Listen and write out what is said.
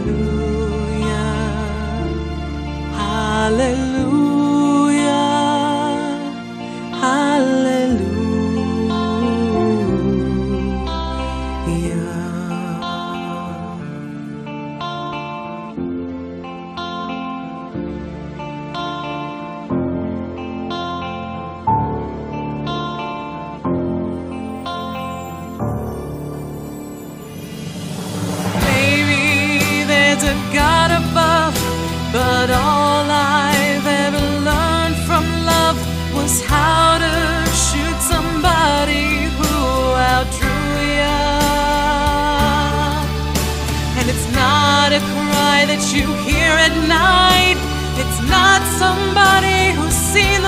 Hallelujah. Hallelujah. A God above, but all I've ever learned from love was how to shoot somebody who outdrew ya. And it's not a cry that you hear at night. It's not somebody who's seen